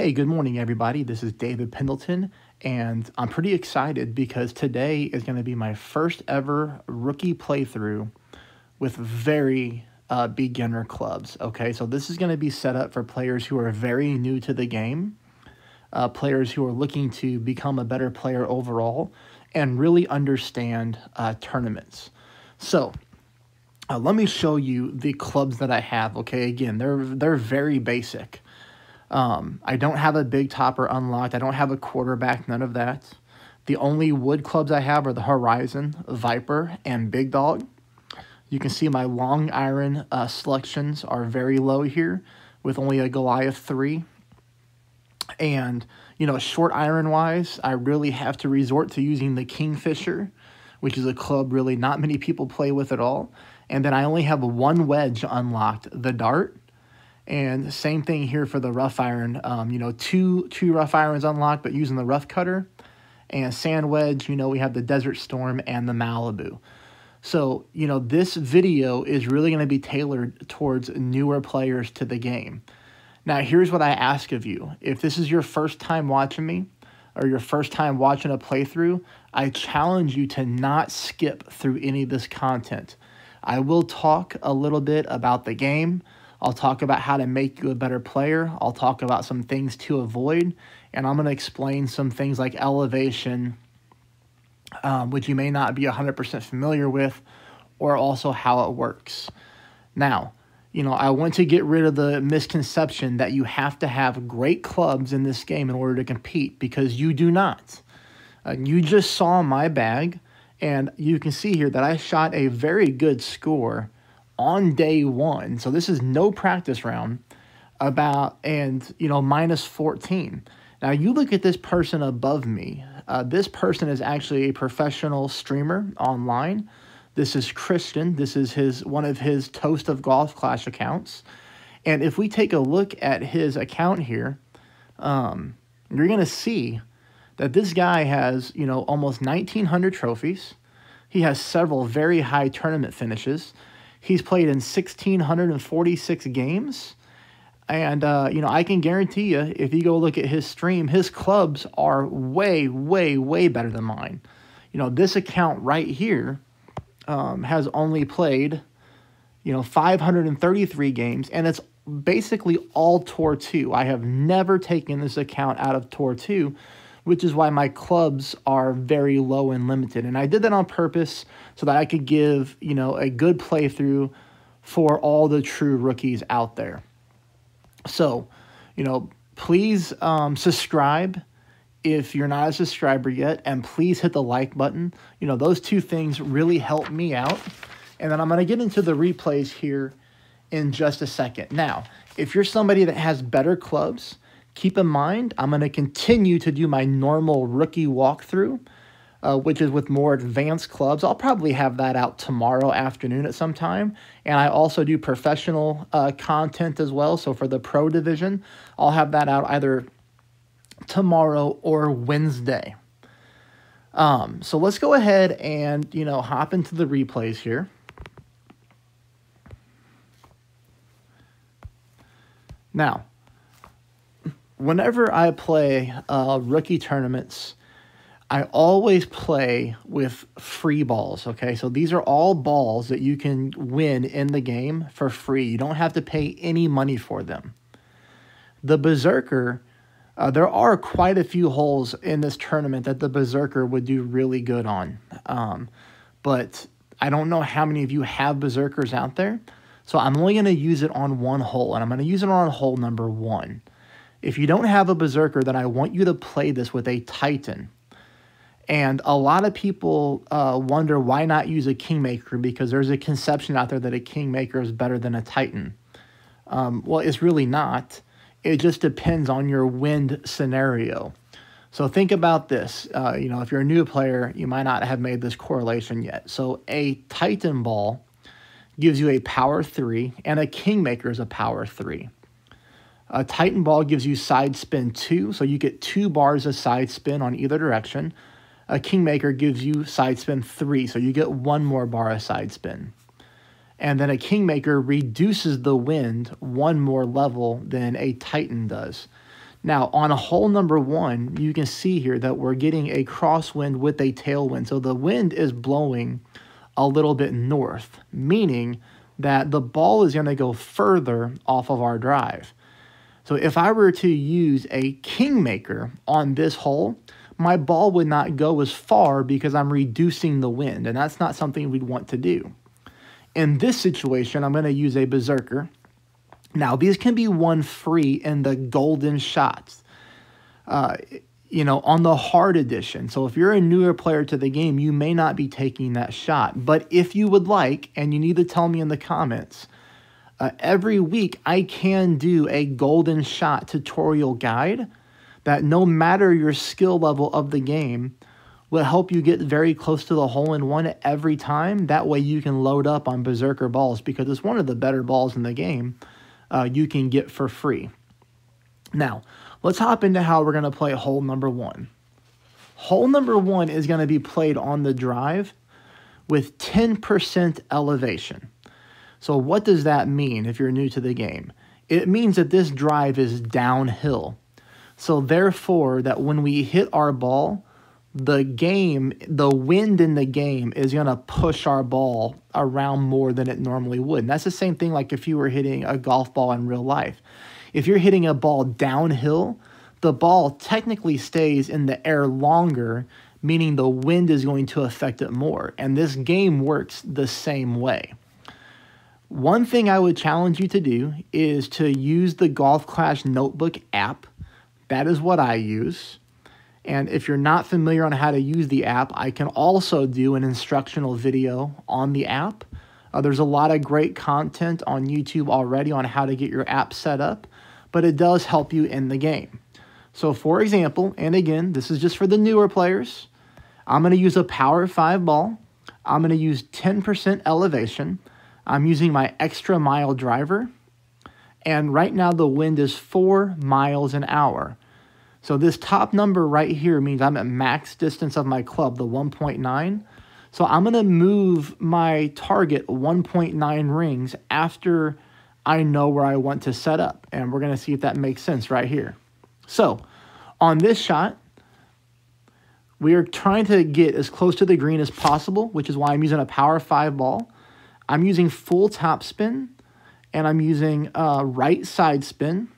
Hey, good morning, everybody. This is David Pendleton, and I'm pretty excited because today is going to be my first ever rookie playthrough with very uh, beginner clubs. Okay, so this is going to be set up for players who are very new to the game, uh, players who are looking to become a better player overall, and really understand uh, tournaments. So, uh, let me show you the clubs that I have. Okay, again, they're they're very basic. Um, I don't have a big topper unlocked. I don't have a quarterback, none of that. The only wood clubs I have are the Horizon, Viper, and Big Dog. You can see my long iron uh, selections are very low here with only a Goliath 3. And, you know, short iron wise, I really have to resort to using the Kingfisher, which is a club really not many people play with at all. And then I only have one wedge unlocked, the Dart. And same thing here for the rough iron. Um, you know, two two rough irons unlocked, but using the rough cutter. And sand wedge, you know, we have the Desert Storm and the Malibu. So, you know, this video is really going to be tailored towards newer players to the game. Now, here's what I ask of you. If this is your first time watching me or your first time watching a playthrough, I challenge you to not skip through any of this content. I will talk a little bit about the game, I'll talk about how to make you a better player. I'll talk about some things to avoid. And I'm going to explain some things like elevation, um, which you may not be 100% familiar with, or also how it works. Now, you know, I want to get rid of the misconception that you have to have great clubs in this game in order to compete because you do not. Uh, you just saw my bag, and you can see here that I shot a very good score on day one. So this is no practice round about and you know minus 14. Now you look at this person above me. Uh, this person is actually a professional streamer online. This is Christian. This is his one of his Toast of Golf Clash accounts. And if we take a look at his account here, um, you're going to see that this guy has, you know, almost 1,900 trophies. He has several very high tournament finishes. He's played in 1,646 games. And, uh, you know, I can guarantee you, if you go look at his stream, his clubs are way, way, way better than mine. You know, this account right here um, has only played, you know, 533 games, and it's basically all Tour 2. I have never taken this account out of Tour 2 which is why my clubs are very low and limited. And I did that on purpose so that I could give, you know, a good playthrough for all the true rookies out there. So, you know, please um, subscribe if you're not a subscriber yet, and please hit the like button. You know, those two things really help me out. And then I'm going to get into the replays here in just a second. Now, if you're somebody that has better clubs, Keep in mind, I'm going to continue to do my normal rookie walkthrough, uh, which is with more advanced clubs. I'll probably have that out tomorrow afternoon at some time. And I also do professional uh, content as well. So for the pro division, I'll have that out either tomorrow or Wednesday. Um, so let's go ahead and, you know, hop into the replays here. Now, whenever I play uh, rookie tournaments, I always play with free balls. Okay, so these are all balls that you can win in the game for free. You don't have to pay any money for them. The Berserker, uh, there are quite a few holes in this tournament that the Berserker would do really good on. Um, but I don't know how many of you have Berserkers out there. So I'm only going to use it on one hole, and I'm going to use it on hole number one. If you don't have a Berserker, then I want you to play this with a Titan. And a lot of people uh, wonder why not use a Kingmaker because there's a conception out there that a Kingmaker is better than a Titan. Um, well, it's really not. It just depends on your wind scenario. So think about this. Uh, you know, if you're a new player, you might not have made this correlation yet. So a Titan ball gives you a power three, and a Kingmaker is a power three. A Titan ball gives you side spin two, so you get two bars of side spin on either direction. A Kingmaker gives you side spin three, so you get one more bar of side spin. And then a Kingmaker reduces the wind one more level than a Titan does. Now, on a hole number one, you can see here that we're getting a crosswind with a tailwind. So the wind is blowing a little bit north, meaning that the ball is going to go further off of our drive. So if I were to use a kingmaker on this hole, my ball would not go as far because I'm reducing the wind, and that's not something we'd want to do. In this situation, I'm going to use a berserker now, these can be won free in the golden shots. Uh, you know, on the hard edition. So if you're a newer player to the game, you may not be taking that shot. But if you would like, and you need to tell me in the comments, uh, every week I can do a golden shot tutorial guide that no matter your skill level of the game will help you get very close to the hole in one every time. That way you can load up on Berserker balls because it's one of the better balls in the game uh, you can get for free. Now, let's hop into how we're going to play hole number one. Hole number one is going to be played on the drive with 10% elevation. So, what does that mean if you're new to the game? It means that this drive is downhill. So, therefore, that when we hit our ball, the game, the wind in the game is going to push our ball around more than it normally would. And that's the same thing like if you were hitting a golf ball in real life. If you're hitting a ball downhill, the ball technically stays in the air longer, meaning the wind is going to affect it more. And this game works the same way. One thing I would challenge you to do is to use the Golf Clash Notebook app. That is what I use. And if you're not familiar on how to use the app, I can also do an instructional video on the app. Uh, there's a lot of great content on YouTube already on how to get your app set up, but it does help you in the game. So, for example, and again, this is just for the newer players, I'm going to use a Power 5 ball. I'm going to use 10% elevation. I'm using my extra mile driver. And right now, the wind is 4 miles an hour. So this top number right here means I'm at max distance of my club, the 1.9. So I'm going to move my target 1.9 rings after I know where I want to set up. And we're going to see if that makes sense right here. So on this shot, we are trying to get as close to the green as possible, which is why I'm using a power 5 ball. I'm using full top spin, and I'm using uh, right side spin.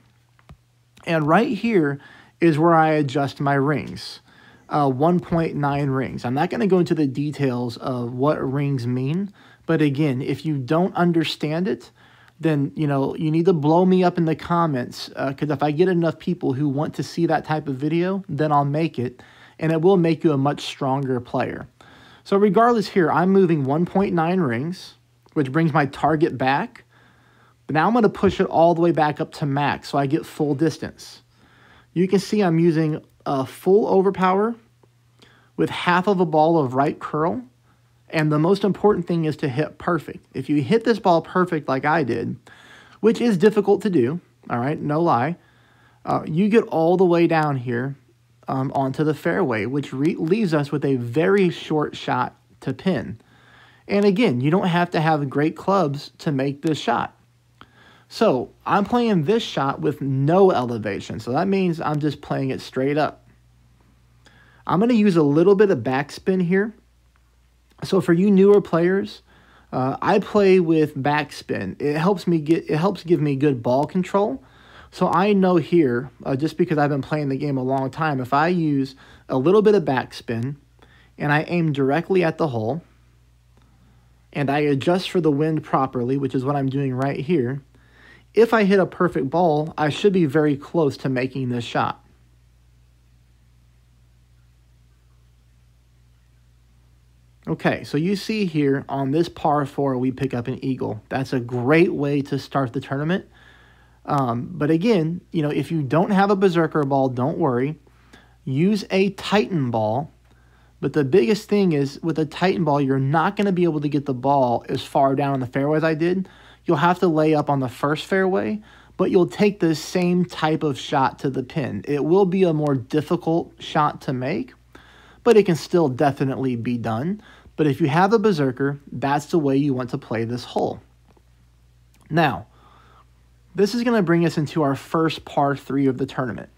And right here, is where I adjust my rings. Uh, 1.9 rings. I'm not going to go into the details of what rings mean, but again, if you don't understand it, then you know you need to blow me up in the comments because uh, if I get enough people who want to see that type of video, then I'll make it, and it will make you a much stronger player. So regardless, here I'm moving 1.9 rings, which brings my target back. But now I'm going to push it all the way back up to max, so I get full distance. You can see I'm using a full overpower with half of a ball of right curl. And the most important thing is to hit perfect. If you hit this ball perfect like I did, which is difficult to do, all right, no lie, uh, you get all the way down here um, onto the fairway, which leaves us with a very short shot to pin. And again, you don't have to have great clubs to make this shot. So I'm playing this shot with no elevation. So that means I'm just playing it straight up. I'm going to use a little bit of backspin here. So for you newer players, uh, I play with backspin. It helps me get it helps give me good ball control. So I know here, uh, just because I've been playing the game a long time, if I use a little bit of backspin and I aim directly at the hole and I adjust for the wind properly, which is what I'm doing right here, if I hit a perfect ball, I should be very close to making this shot. Okay, so you see here on this par 4, we pick up an eagle. That's a great way to start the tournament. Um, but again, you know, if you don't have a berserker ball, don't worry. Use a Titan ball. But the biggest thing is with a Titan ball, you're not going to be able to get the ball as far down on the fairway as I did. You'll have to lay up on the first fairway, but you'll take the same type of shot to the pin. It will be a more difficult shot to make, but it can still definitely be done. But if you have a berserker, that's the way you want to play this hole. Now, this is going to bring us into our first par three of the tournament.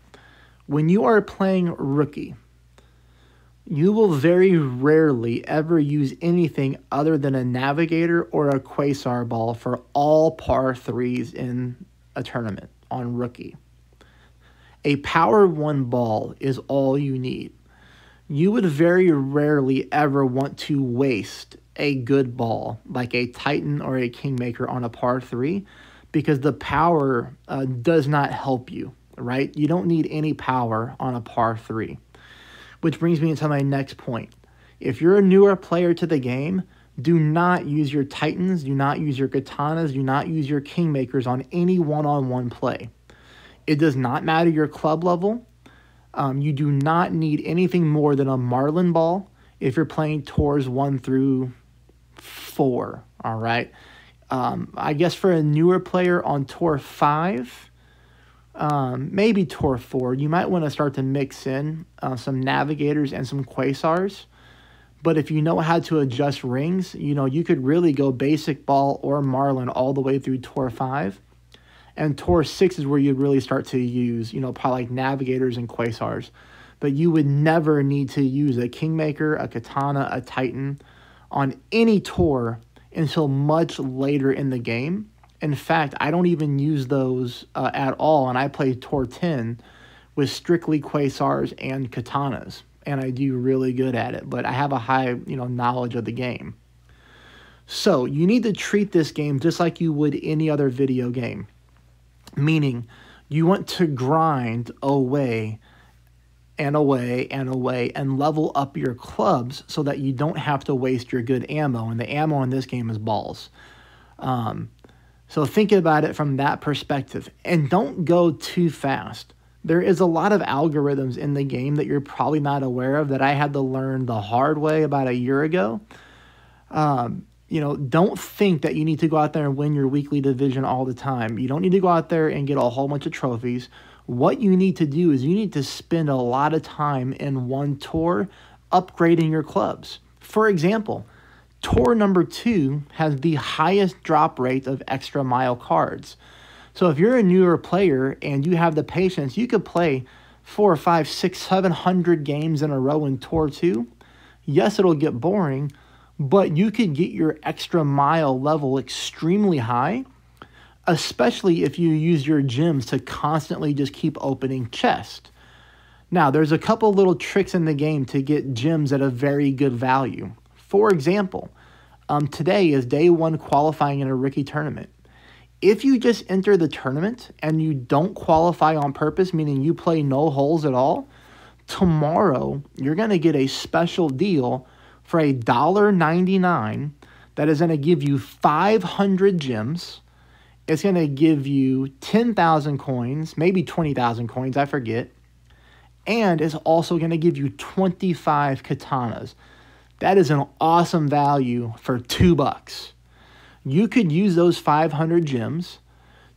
when you are playing rookie, you will very rarely ever use anything other than a navigator or a quasar ball for all par threes in a tournament on rookie. A power one ball is all you need. You would very rarely ever want to waste a good ball like a Titan or a Kingmaker on a par three because the power uh, does not help you, right? You don't need any power on a par three. Which brings me into my next point. If you're a newer player to the game, do not use your Titans, do not use your Katanas, do not use your Kingmakers on any one on one play. It does not matter your club level. Um, you do not need anything more than a Marlin ball if you're playing tours one through four. All right. Um, I guess for a newer player on tour five, um, maybe tour four, you might want to start to mix in uh, some navigators and some quasars. But if you know how to adjust rings, you know, you could really go basic ball or Marlin all the way through tour five. And tour six is where you'd really start to use, you know, probably like navigators and quasars. But you would never need to use a Kingmaker, a Katana, a Titan on any tour until much later in the game. In fact, I don't even use those uh, at all, and I play Tour 10 with strictly Quasars and Katanas, and I do really good at it, but I have a high, you know, knowledge of the game. So, you need to treat this game just like you would any other video game. Meaning, you want to grind away and away and away and level up your clubs so that you don't have to waste your good ammo. And the ammo in this game is balls. Um, so think about it from that perspective. And don't go too fast. There is a lot of algorithms in the game that you're probably not aware of that I had to learn the hard way about a year ago. Um, you know, don't think that you need to go out there and win your weekly division all the time. You don't need to go out there and get a whole bunch of trophies. What you need to do is you need to spend a lot of time in one tour upgrading your clubs. For example, tour number two has the highest drop rate of extra mile cards. So if you're a newer player and you have the patience, you could play four, five, six, seven hundred games in a row in tour two. Yes, it'll get boring, but you could get your extra mile level extremely high especially if you use your gems to constantly just keep opening chest. Now, there's a couple little tricks in the game to get gems at a very good value. For example, um, today is day one qualifying in a rookie tournament. If you just enter the tournament and you don't qualify on purpose, meaning you play no holes at all, tomorrow you're going to get a special deal for a dollar ninety nine that is going to give you 500 gems it's going to give you 10,000 coins, maybe 20,000 coins, I forget. And it's also going to give you 25 katanas. That is an awesome value for two bucks. You could use those 500 gems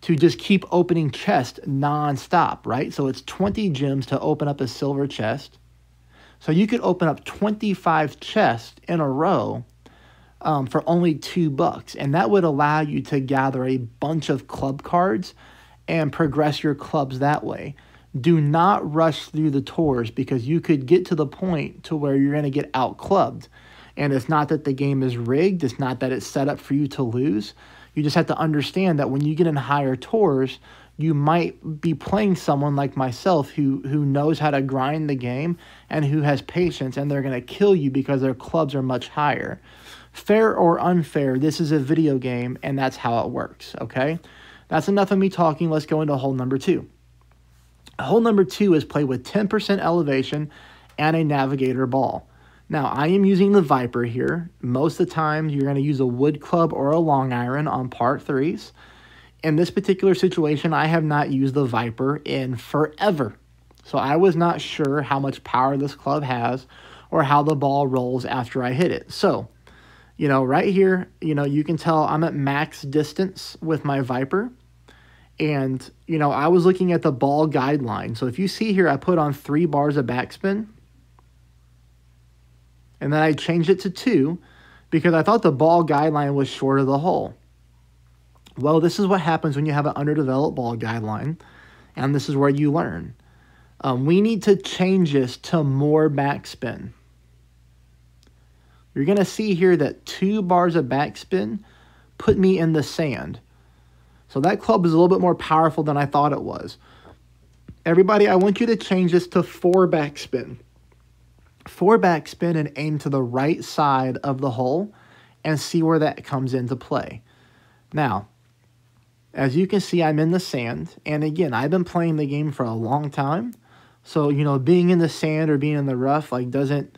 to just keep opening chests nonstop, right? So it's 20 gems to open up a silver chest. So you could open up 25 chests in a row um, for only two bucks. And that would allow you to gather a bunch of club cards and progress your clubs that way. Do not rush through the tours because you could get to the point to where you're going to get out clubbed. And it's not that the game is rigged, it's not that it's set up for you to lose. You just have to understand that when you get in higher tours, you might be playing someone like myself who who knows how to grind the game and who has patience and they're going to kill you because their clubs are much higher. Fair or unfair, this is a video game and that's how it works, okay? That's enough of me talking. Let's go into hole number two. Hole number two is play with 10% elevation and a navigator ball. Now, I am using the Viper here. Most of the time, you're going to use a wood club or a long iron on par threes. In this particular situation, I have not used the Viper in forever. So I was not sure how much power this club has or how the ball rolls after I hit it. So you know, right here, you know, you can tell I'm at max distance with my Viper. And, you know, I was looking at the ball guideline. So if you see here, I put on three bars of backspin. And then I changed it to two because I thought the ball guideline was short of the hole. Well, this is what happens when you have an underdeveloped ball guideline. And this is where you learn. Um, we need to change this to more backspin. You're going to see here that two bars of backspin put me in the sand. So that club is a little bit more powerful than I thought it was. Everybody, I want you to change this to four backspin. Four backspin and aim to the right side of the hole and see where that comes into play. Now, as you can see, I'm in the sand. And again, I've been playing the game for a long time. So, you know, being in the sand or being in the rough, like, doesn't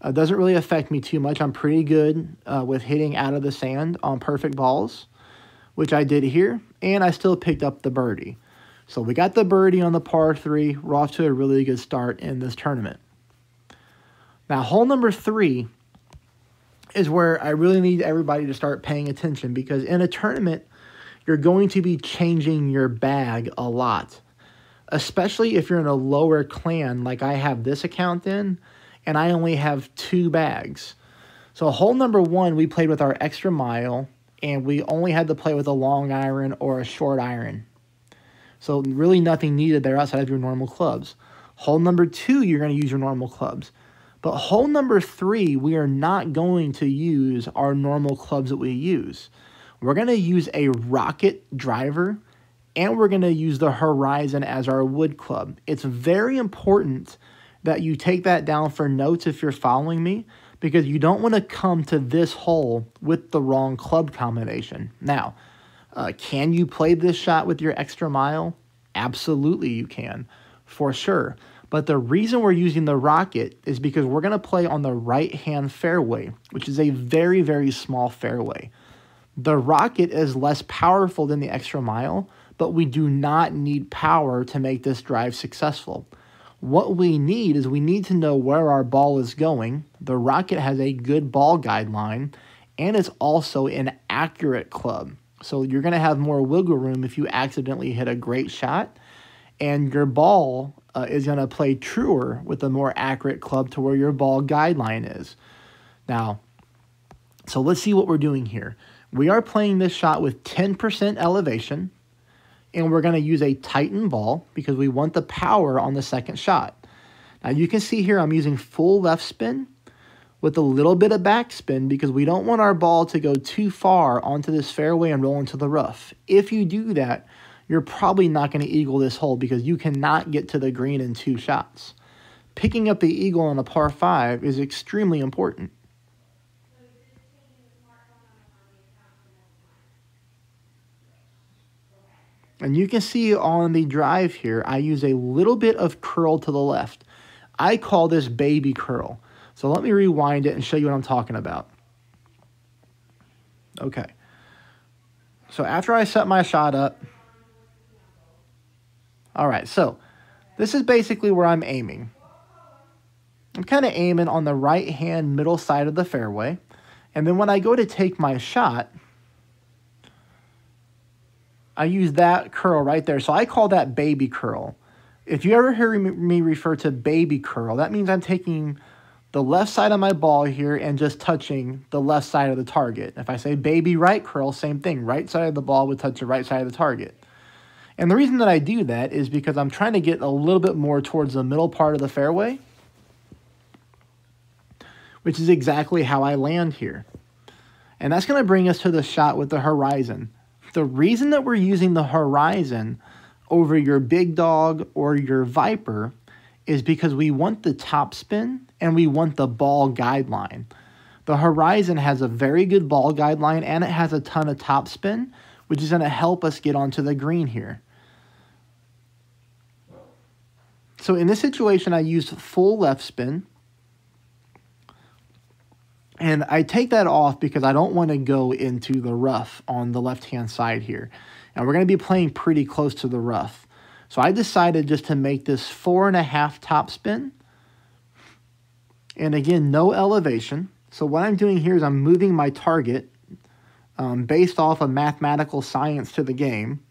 uh, doesn't really affect me too much. I'm pretty good uh, with hitting out of the sand on perfect balls, which I did here. And I still picked up the birdie. So we got the birdie on the par three. We're off to a really good start in this tournament. Now, hole number three is where I really need everybody to start paying attention because in a tournament, you're going to be changing your bag a lot, especially if you're in a lower clan like I have this account in, and I only have two bags. So, hole number one, we played with our extra mile, and we only had to play with a long iron or a short iron. So, really nothing needed there outside of your normal clubs. Hole number two, you're going to use your normal clubs. But hole number three, we are not going to use our normal clubs that we use. We're going to use a rocket driver and we're going to use the Horizon as our wood club. It's very important that you take that down for notes if you're following me because you don't want to come to this hole with the wrong club combination. Now, uh, can you play this shot with your extra mile? Absolutely, you can, for sure. But the reason we're using the rocket is because we're going to play on the right hand fairway, which is a very, very small fairway. The rocket is less powerful than the extra mile, but we do not need power to make this drive successful. What we need is we need to know where our ball is going. The rocket has a good ball guideline, and it's also an accurate club. So you're going to have more wiggle room if you accidentally hit a great shot, and your ball uh, is going to play truer with a more accurate club to where your ball guideline is. Now, so let's see what we're doing here. We are playing this shot with 10% elevation, and we're going to use a Titan ball because we want the power on the second shot. Now you can see here I'm using full left spin with a little bit of backspin because we don't want our ball to go too far onto this fairway and roll into the rough. If you do that, you're probably not going to eagle this hole because you cannot get to the green in two shots. Picking up the eagle on a par 5 is extremely important. And you can see on the drive here, I use a little bit of curl to the left. I call this baby curl. So let me rewind it and show you what I'm talking about. Okay. So after I set my shot up, all right, so this is basically where I'm aiming. I'm kind of aiming on the right hand middle side of the fairway. And then when I go to take my shot, I use that curl right there. So I call that baby curl. If you ever hear me refer to baby curl, that means I'm taking the left side of my ball here and just touching the left side of the target. If I say baby right curl, same thing. Right side of the ball would touch the right side of the target. And the reason that I do that is because I'm trying to get a little bit more towards the middle part of the fairway, which is exactly how I land here. And that's going to bring us to the shot with the horizon. The reason that we're using the Horizon over your Big Dog or your Viper is because we want the top spin and we want the ball guideline. The Horizon has a very good ball guideline and it has a ton of top spin, which is going to help us get onto the green here. So in this situation, I used full left spin. And I take that off because I don't want to go into the rough on the left-hand side here. And we're going to be playing pretty close to the rough. So I decided just to make this four and a half top spin. And again, no elevation. So what I'm doing here is I'm moving my target um, based off of mathematical science to the game.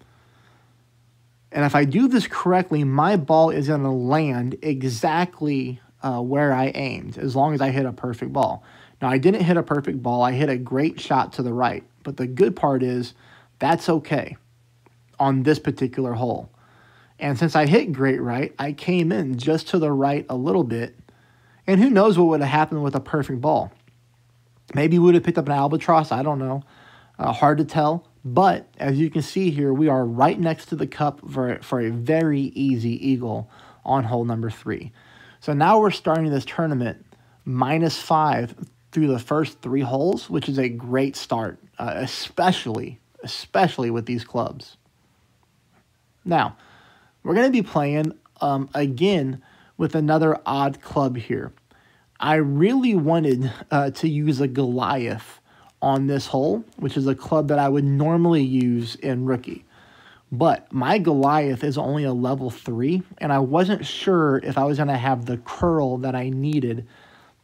And if I do this correctly, my ball is going to land exactly uh, where I aimed, as long as I hit a perfect ball. Now, I didn't hit a perfect ball. I hit a great shot to the right. But the good part is that's okay on this particular hole. And since I hit great right, I came in just to the right a little bit. And who knows what would have happened with a perfect ball. Maybe we would have picked up an albatross. I don't know. Uh, hard to tell. But as you can see here, we are right next to the cup for, for a very easy eagle on hole number three. So now we're starting this tournament minus five through the first three holes, which is a great start, uh, especially, especially with these clubs. Now, we're going to be playing um, again with another odd club here. I really wanted uh, to use a Goliath on this hole, which is a club that I would normally use in rookie. But my Goliath is only a level 3, and I wasn't sure if I was going to have the curl that I needed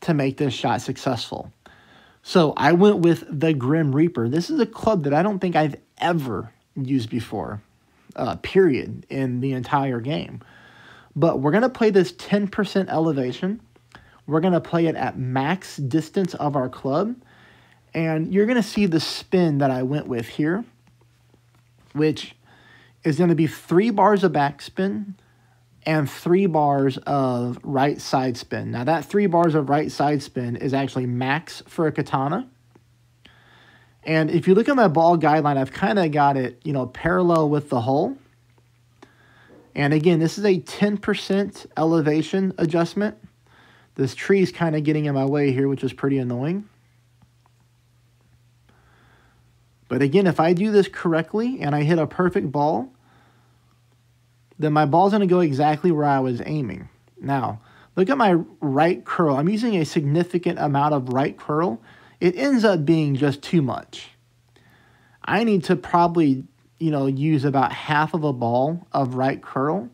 to make this shot successful. So I went with the Grim Reaper. This is a club that I don't think I've ever used before, uh, period, in the entire game. But we're going to play this 10% elevation. We're going to play it at max distance of our club. And you're going to see the spin that I went with here, which is going to be three bars of backspin and three bars of right side spin. Now, that three bars of right side spin is actually max for a katana. And if you look at my ball guideline, I've kind of got it, you know, parallel with the hole. And again, this is a 10% elevation adjustment. This tree is kind of getting in my way here, which is pretty annoying. But again, if I do this correctly and I hit a perfect ball, then my ball's going to go exactly where I was aiming. Now, look at my right curl. I'm using a significant amount of right curl. It ends up being just too much. I need to probably, you know, use about half of a ball of right curl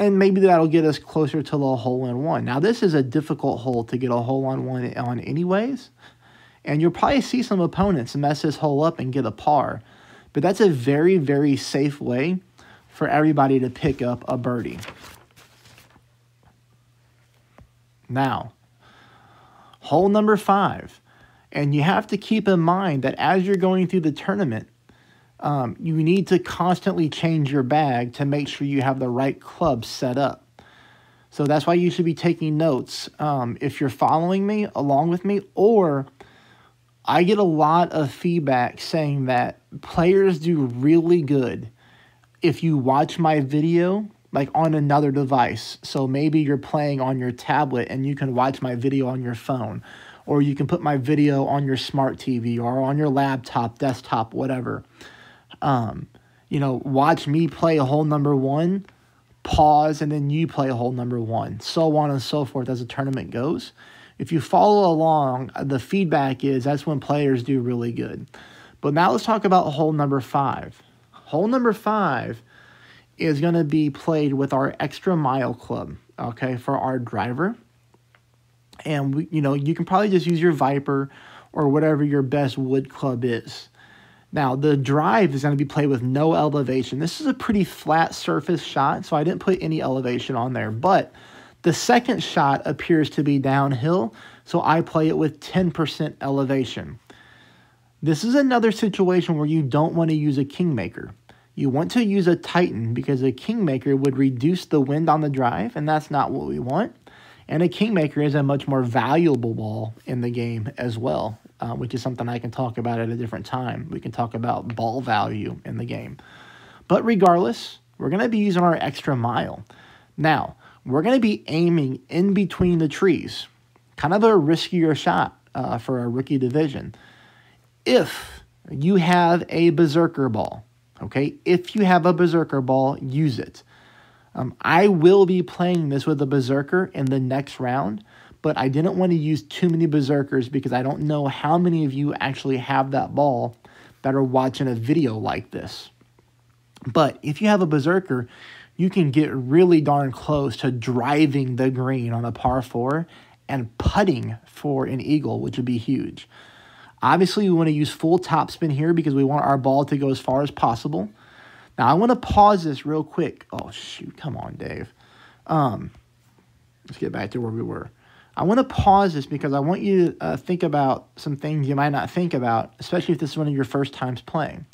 and maybe that'll get us closer to the hole in one. Now, this is a difficult hole to get a hole on one on anyways, and you'll probably see some opponents mess this hole up and get a par. But that's a very, very safe way for everybody to pick up a birdie. Now, hole number five. And you have to keep in mind that as you're going through the tournament, um, you need to constantly change your bag to make sure you have the right club set up. So that's why you should be taking notes um, if you're following me along with me, or I get a lot of feedback saying that players do really good if you watch my video like on another device. So maybe you're playing on your tablet and you can watch my video on your phone, or you can put my video on your smart TV or on your laptop, desktop, whatever. Um, you know, watch me play a hole number one, pause, and then you play a hole number one, so on and so forth as the tournament goes if you follow along, the feedback is that's when players do really good. But now let's talk about hole number five. Hole number five is going to be played with our extra mile club, okay, for our driver. And, we, you know, you can probably just use your Viper or whatever your best wood club is. Now, the drive is going to be played with no elevation. This is a pretty flat surface shot, so I didn't put any elevation on there. But the second shot appears to be downhill, so I play it with 10% elevation. This is another situation where you don't want to use a Kingmaker. You want to use a Titan because a Kingmaker would reduce the wind on the drive, and that's not what we want. And a Kingmaker is a much more valuable ball in the game as well, uh, which is something I can talk about at a different time. We can talk about ball value in the game. But regardless, we're going to be using our extra mile. Now, we're going to be aiming in between the trees. Kind of a riskier shot uh, for a rookie division. If you have a berserker ball, okay, if you have a berserker ball, use it. Um, I will be playing this with a berserker in the next round, but I didn't want to use too many berserkers because I don't know how many of you actually have that ball that are watching a video like this. But if you have a berserker, you can get really darn close to driving the green on a par four and putting for an eagle, which would be huge. Obviously, we want to use full topspin here because we want our ball to go as far as possible. Now, I want to pause this real quick. Oh, shoot. Come on, Dave. Um, let's get back to where we were. I want to pause this because I want you to uh, think about some things you might not think about, especially if this is one of your first times playing.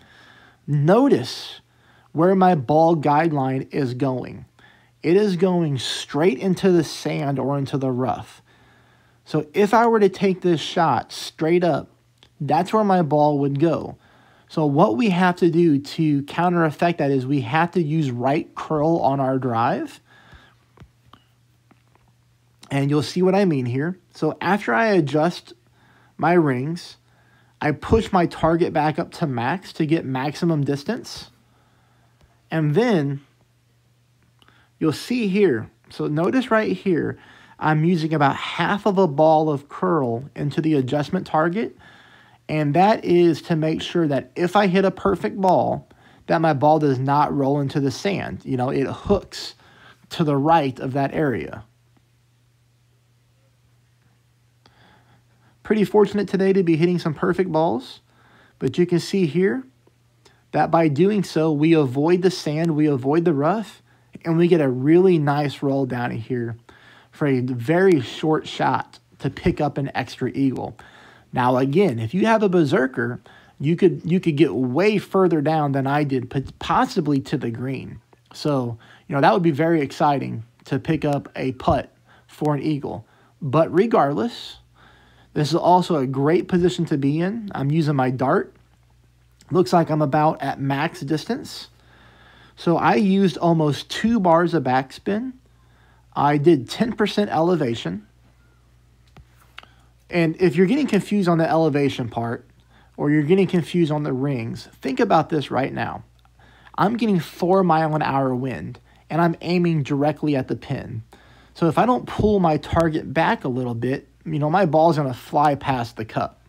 Notice where my ball guideline is going. It is going straight into the sand or into the rough. So if I were to take this shot straight up, that's where my ball would go. So what we have to do to counter effect that is we have to use right curl on our drive. And you'll see what I mean here. So after I adjust my rings, I push my target back up to max to get maximum distance. And then you'll see here, so notice right here, I'm using about half of a ball of curl into the adjustment target. And that is to make sure that if I hit a perfect ball, that my ball does not roll into the sand. You know, it hooks to the right of that area. Pretty fortunate today to be hitting some perfect balls. But you can see here that by doing so, we avoid the sand, we avoid the rough, and we get a really nice roll down here for a very short shot to pick up an extra eagle. Now again, if you have a berserker, you could you could get way further down than I did, possibly to the green. So, you know, that would be very exciting to pick up a putt for an eagle. But regardless, this is also a great position to be in. I'm using my dart. Looks like I'm about at max distance. So I used almost two bars of backspin I did 10% elevation. And if you're getting confused on the elevation part, or you're getting confused on the rings, think about this right now. I'm getting four mile an hour wind, and I'm aiming directly at the pin. So if I don't pull my target back a little bit, you know, my ball's to fly past the cup.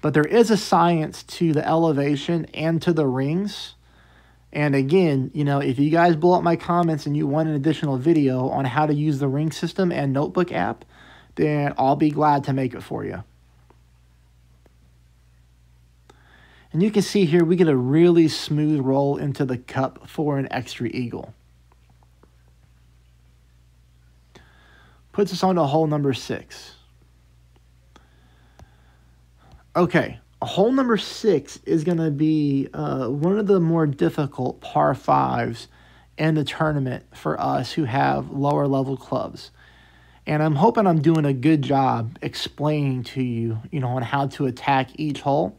But there is a science to the elevation and to the rings and again, you know, if you guys blow up my comments and you want an additional video on how to use the ring system and notebook app, then I'll be glad to make it for you. And you can see here, we get a really smooth roll into the cup for an extra eagle. Puts us on to hole number six. Okay, hole number six is going to be uh, one of the more difficult par fives in the tournament for us who have lower level clubs. And I'm hoping I'm doing a good job explaining to you, you know, on how to attack each hole.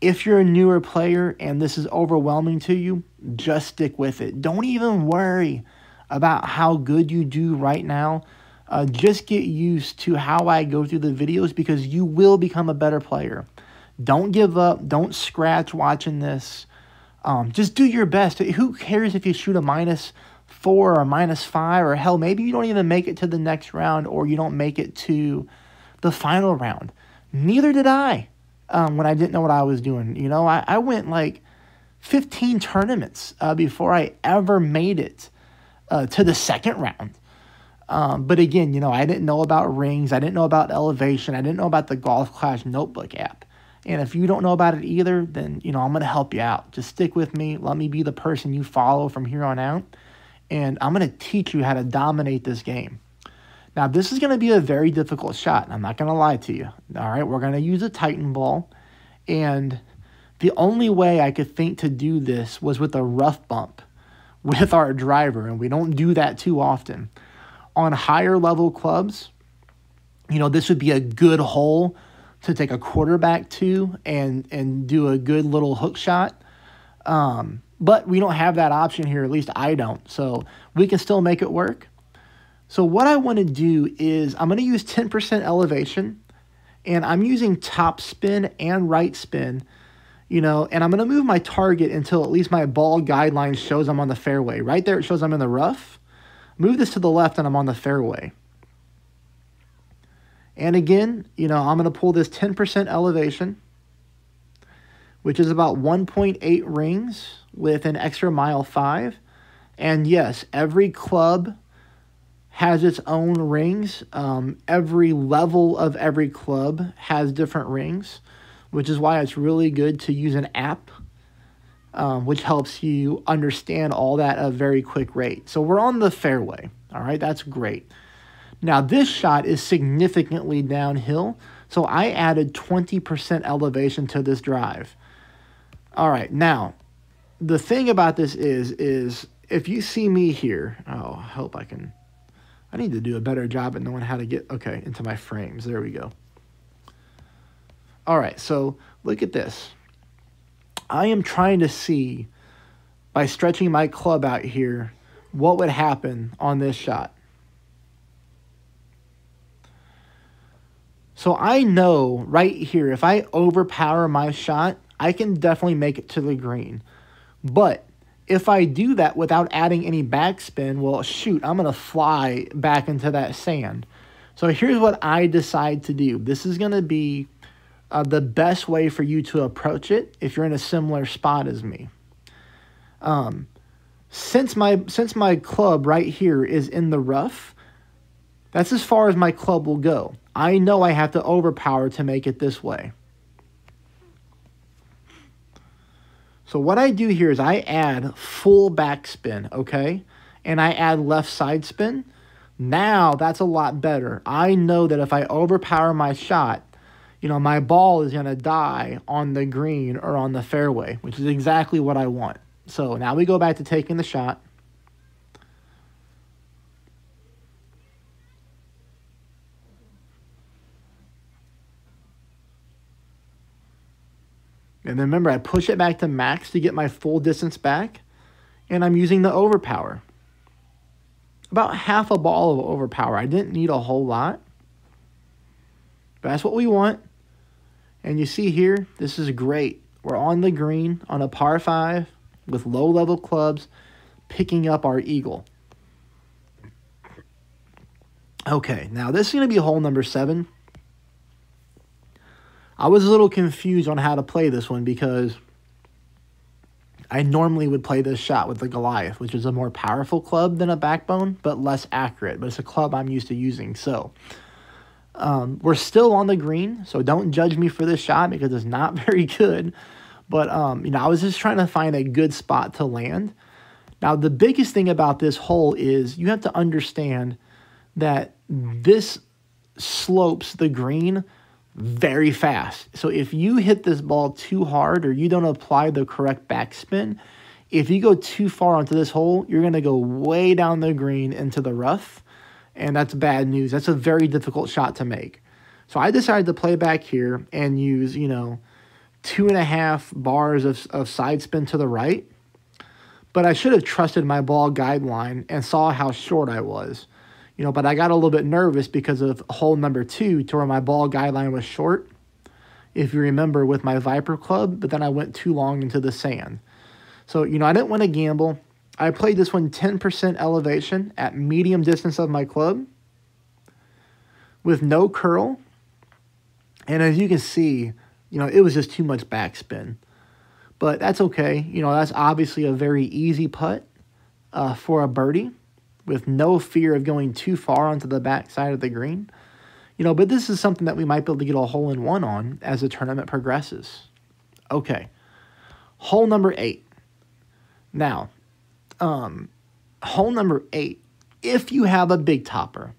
If you're a newer player and this is overwhelming to you, just stick with it. Don't even worry about how good you do right now. Uh, just get used to how I go through the videos because you will become a better player. Don't give up. Don't scratch watching this. Um, just do your best. Who cares if you shoot a minus four or minus five or hell, maybe you don't even make it to the next round or you don't make it to the final round. Neither did I um, when I didn't know what I was doing. You know, I, I went like 15 tournaments uh, before I ever made it uh, to the second round. Um, but again, you know, I didn't know about rings. I didn't know about elevation. I didn't know about the Golf Clash notebook app. And if you don't know about it either, then, you know, I'm going to help you out. Just stick with me. Let me be the person you follow from here on out. And I'm going to teach you how to dominate this game. Now, this is going to be a very difficult shot. I'm not going to lie to you. All right, we're going to use a Titan ball. And the only way I could think to do this was with a rough bump with our driver. And we don't do that too often. On higher level clubs, you know, this would be a good hole to take a quarterback to and and do a good little hook shot. Um, but we don't have that option here. At least I don't. So we can still make it work. So what I want to do is I'm going to use 10% elevation, and I'm using top spin and right spin. You know, and I'm going to move my target until at least my ball guideline shows I'm on the fairway. Right there, it shows I'm in the rough. Move this to the left, and I'm on the fairway. And again, you know, I'm going to pull this 10% elevation, which is about 1.8 rings with an extra mile five. And yes, every club has its own rings. Um, every level of every club has different rings, which is why it's really good to use an app, um, which helps you understand all that at a very quick rate. So we're on the fairway. All right, that's great. Now this shot is significantly downhill, so I added 20% elevation to this drive. All right, now, the thing about this is, is if you see me here, oh, I hope I can, I need to do a better job at knowing how to get, okay, into my frames. There we go. All right, so look at this. I am trying to see, by stretching my club out here, what would happen on this shot. So I know right here, if I overpower my shot, I can definitely make it to the green. But if I do that without adding any backspin, well, shoot, I'm going to fly back into that sand. So here's what I decide to do. This is going to be uh, the best way for you to approach it if you're in a similar spot as me. Um, since my since my club right here is in the rough, that's as far as my club will go. I know I have to overpower to make it this way. So what I do here is I add full backspin, okay? And I add left side spin. Now that's a lot better. I know that if I overpower my shot, you know, my ball is going to die on the green or on the fairway, which is exactly what I want. So now we go back to taking the shot. And then remember, I push it back to max to get my full distance back. And I'm using the overpower. About half a ball of overpower. I didn't need a whole lot. But that's what we want. And you see here, this is great. We're on the green on a par 5 with low level clubs picking up our eagle. Okay, now this is going to be hole number 7. I was a little confused on how to play this one because I normally would play this shot with the Goliath, which is a more powerful club than a backbone, but less accurate. But it's a club I'm used to using. So um, we're still on the green, so don't judge me for this shot because it's not very good. But um, you know, I was just trying to find a good spot to land. Now, the biggest thing about this hole is you have to understand that this slopes the green very fast. So if you hit this ball too hard or you don't apply the correct backspin, if you go too far onto this hole, you're going to go way down the green into the rough. And that's bad news. That's a very difficult shot to make. So I decided to play back here and use, you know, two and a half bars of, of side spin to the right. But I should have trusted my ball guideline and saw how short I was you know, but I got a little bit nervous because of hole number two to where my ball guideline was short, if you remember, with my Viper Club, but then I went too long into the sand. So, you know, I didn't want to gamble. I played this one 10% elevation at medium distance of my club with no curl. And as you can see, you know, it was just too much backspin. But that's okay. You know, that's obviously a very easy putt uh, for a birdie with no fear of going too far onto the back side of the green. You know, but this is something that we might be able to get a hole in one on as the tournament progresses. Okay. Hole number eight. Now, um, hole number eight, if you have a big topper,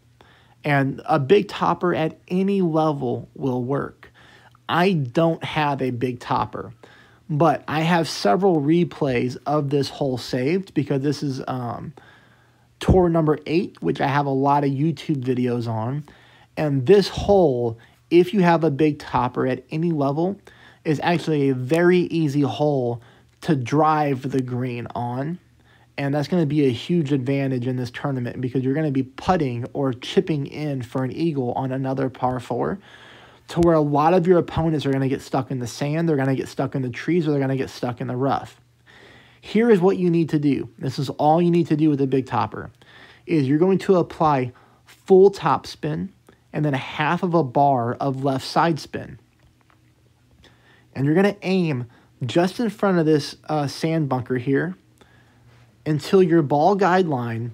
and a big topper at any level will work. I don't have a big topper, but I have several replays of this hole saved because this is um, tour number eight, which I have a lot of YouTube videos on. And this hole, if you have a big topper at any level, is actually a very easy hole to drive the green on. And that's going to be a huge advantage in this tournament because you're going to be putting or chipping in for an eagle on another par four to where a lot of your opponents are going to get stuck in the sand, they're going to get stuck in the trees, or they're going to get stuck in the rough. Here is what you need to do. This is all you need to do with a big topper. Is you're going to apply full top spin and then a half of a bar of left side spin. And you're going to aim just in front of this uh, sand bunker here until your ball guideline,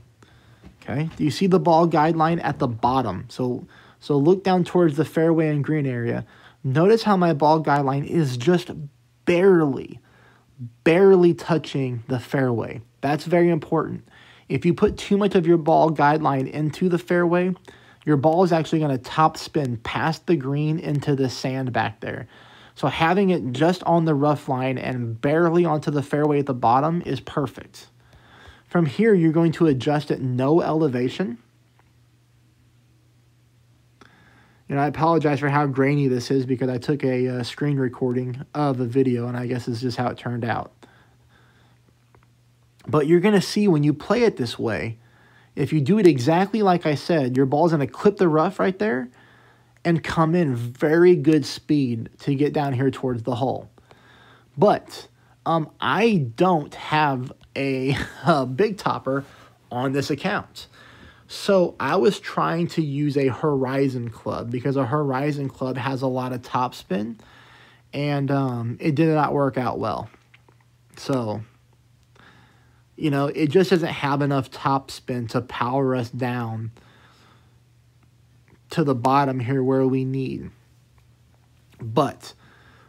okay, do you see the ball guideline at the bottom? So, so look down towards the fairway and green area. Notice how my ball guideline is just barely barely touching the fairway. That's very important. If you put too much of your ball guideline into the fairway, your ball is actually going to top spin past the green into the sand back there. So having it just on the rough line and barely onto the fairway at the bottom is perfect. From here, you're going to adjust at no elevation. And I apologize for how grainy this is because I took a uh, screen recording of a video and I guess is just how it turned out. But you're going to see when you play it this way, if you do it exactly like I said, your ball's going to clip the rough right there and come in very good speed to get down here towards the hole. But um, I don't have a, a big topper on this account. So I was trying to use a Horizon Club because a Horizon Club has a lot of topspin, and um, it did not work out well. So, you know, it just doesn't have enough topspin to power us down to the bottom here where we need. But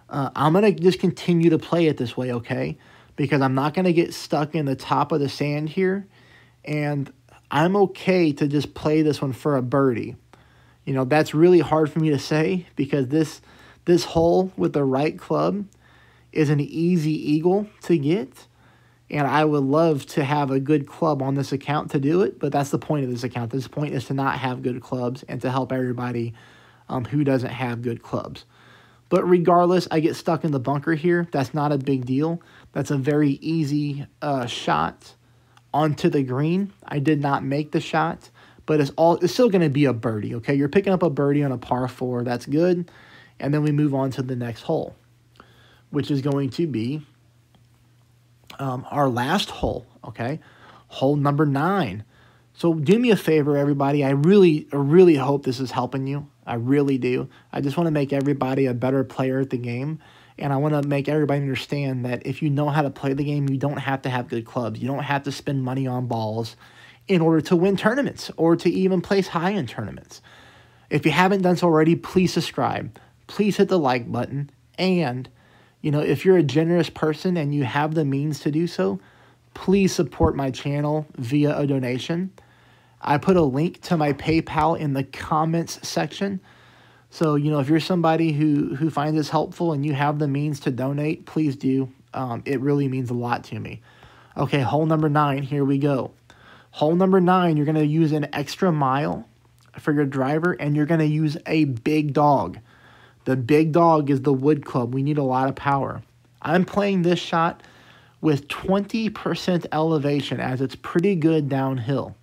uh, I'm going to just continue to play it this way, okay? Because I'm not going to get stuck in the top of the sand here. And I'm okay to just play this one for a birdie. You know, that's really hard for me to say because this this hole with the right club is an easy eagle to get. And I would love to have a good club on this account to do it, but that's the point of this account. This point is to not have good clubs and to help everybody um, who doesn't have good clubs. But regardless, I get stuck in the bunker here. That's not a big deal. That's a very easy uh, shot onto the green. I did not make the shot, but it's all it's still going to be a birdie. Okay, you're picking up a birdie on a par four. That's good, and then we move on to the next hole, which is going to be um, our last hole. Okay, hole number nine. So do me a favor, everybody. I really, really hope this is helping you. I really do. I just want to make everybody a better player at the game. And I want to make everybody understand that if you know how to play the game, you don't have to have good clubs. You don't have to spend money on balls in order to win tournaments or to even place high in tournaments. If you haven't done so already, please subscribe. Please hit the like button. And, you know, if you're a generous person and you have the means to do so, please support my channel via a donation. I put a link to my PayPal in the comments section. So, you know, if you're somebody who, who finds this helpful and you have the means to donate, please do. Um, it really means a lot to me. Okay, hole number nine, here we go. Hole number nine, you're going to use an extra mile for your driver and you're going to use a big dog. The big dog is the wood club. We need a lot of power. I'm playing this shot with 20% elevation as it's pretty good downhill.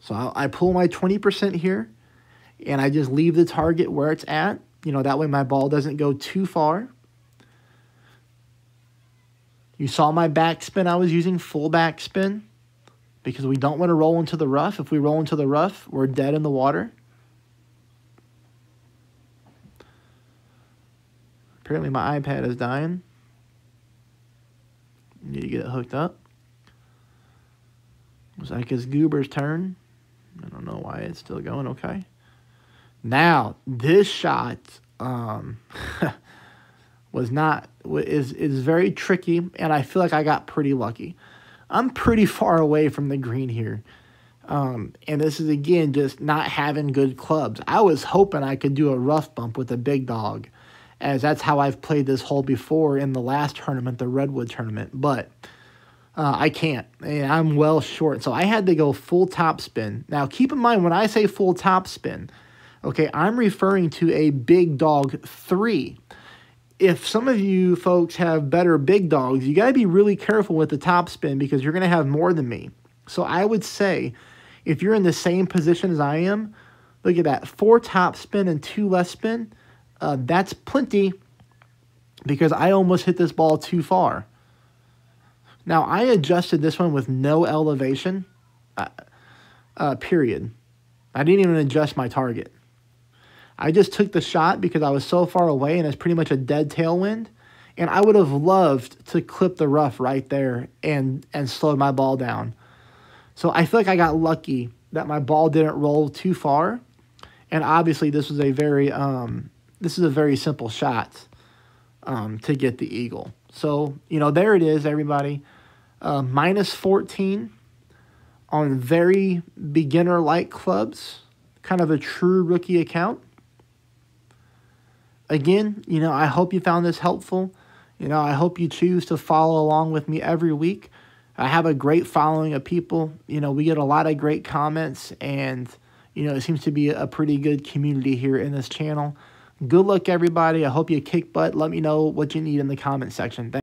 So I pull my 20% here and I just leave the target where it's at. You know, that way my ball doesn't go too far. You saw my backspin. I was using full backspin because we don't want to roll into the rough. If we roll into the rough, we're dead in the water. Apparently my iPad is dying. Need to get it hooked up. Looks like it's Goober's turn. I don't know why it's still going okay. Now, this shot um, was not is is very tricky, and I feel like I got pretty lucky. I'm pretty far away from the green here. Um, and this is again just not having good clubs. I was hoping I could do a rough bump with a big dog, as that's how I've played this hole before in the last tournament, the Redwood tournament. But uh, I can't. and I'm well short, so I had to go full top spin. Now keep in mind when I say full top spin, Okay, I'm referring to a big dog three. If some of you folks have better big dogs, you got to be really careful with the top spin because you're going to have more than me. So I would say if you're in the same position as I am, look at that four top spin and two less spin. Uh, that's plenty because I almost hit this ball too far. Now, I adjusted this one with no elevation, uh, uh, period. I didn't even adjust my target. I just took the shot because I was so far away and it's pretty much a dead tailwind. And I would have loved to clip the rough right there and and slow my ball down. So I feel like I got lucky that my ball didn't roll too far. And obviously this was a very um, this is a very simple shot um, to get the eagle. So, you know, there it is, everybody. Uh, minus 14 on very beginner-like clubs. Kind of a true rookie account. Again, you know, I hope you found this helpful. You know, I hope you choose to follow along with me every week. I have a great following of people. You know, we get a lot of great comments, and, you know, it seems to be a pretty good community here in this channel. Good luck, everybody. I hope you kick butt. Let me know what you need in the comment section. Thanks.